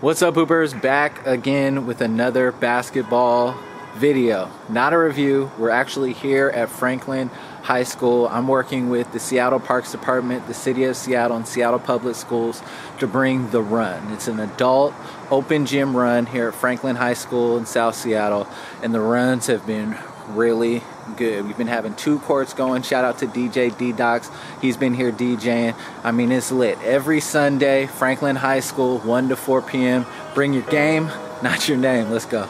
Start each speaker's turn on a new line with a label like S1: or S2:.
S1: What's up, Hoopers? Back again with another basketball video. Not a review. We're actually here at Franklin High School. I'm working with the Seattle Parks Department, the City of Seattle, and Seattle Public Schools to bring the run. It's an adult open gym run here at Franklin High School in South Seattle, and the runs have been really good. We've been having two courts going. Shout out to DJ DDoxx. He's been here DJing. I mean, it's lit. Every Sunday, Franklin High School, 1 to 4 p.m. Bring your game, not your name. Let's go.